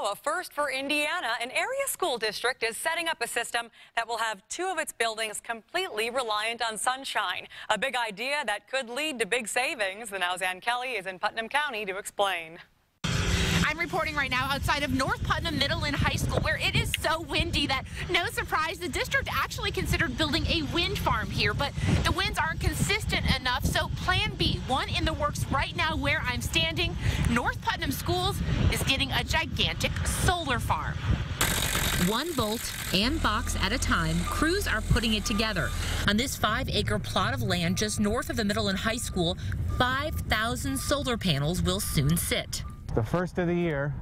Oh, a first for Indiana, an area school district is setting up a system that will have two of its buildings completely reliant on sunshine. A big idea that could lead to big savings. The Now's Ann Kelly is in Putnam County to explain. I'm reporting right now outside of North Putnam Middle and High School where it is so windy that no surprise the district actually considered building a wind farm here but the winds aren't consistent enough so plan B one in the works right now where I'm standing is getting a gigantic solar farm. One bolt and box at a time, crews are putting it together. On this five acre plot of land just north of the middle and high school, 5,000 solar panels will soon sit. The first of the year,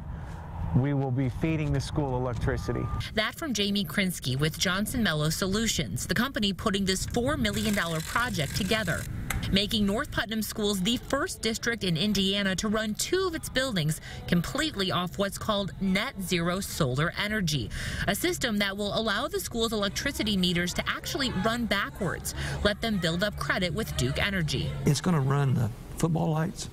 we will be feeding the school electricity. That from Jamie Krinsky with Johnson Melloh Solutions, the company putting this $4 million project together making North Putnam Schools the first district in Indiana to run two of its buildings completely off what's called net zero solar energy, a system that will allow the school's electricity meters to actually run backwards, let them build up credit with Duke Energy. It's going to run the football lights,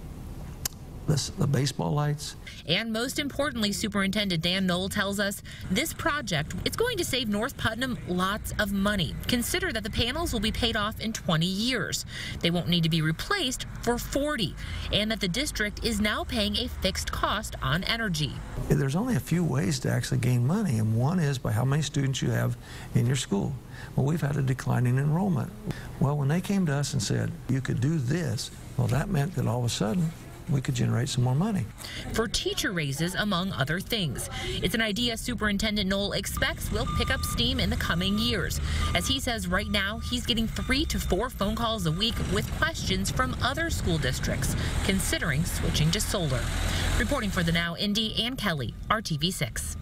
the, the baseball lights. And most importantly, Superintendent Dan Knoll tells us this project it's going to save North Putnam lots of money. Consider that the panels will be paid off in 20 years. They won't need to be replaced for 40, and that the district is now paying a fixed cost on energy. There's only a few ways to actually gain money, and one is by how many students you have in your school. Well, we've had a declining enrollment. Well, when they came to us and said, you could do this, well, that meant that all of a sudden we could generate some more money. For teacher raises, among other things. It's an idea Superintendent Knoll expects will pick up steam in the coming years. As he says right now, he's getting three to four phone calls a week with questions from other school districts considering switching to solar. Reporting for the Now, Indy, Ann Kelly, RTV6.